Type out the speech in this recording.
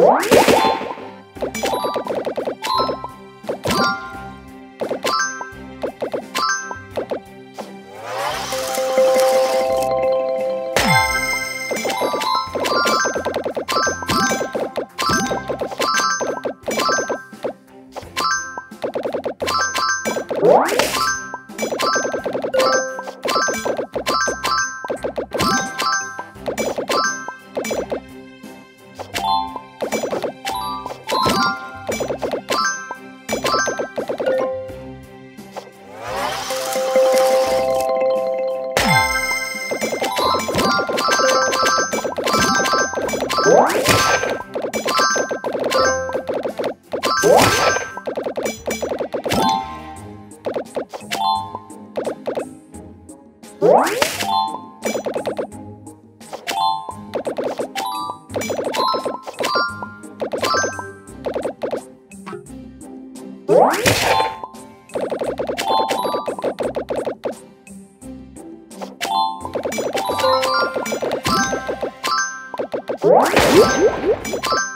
What? What? Oh,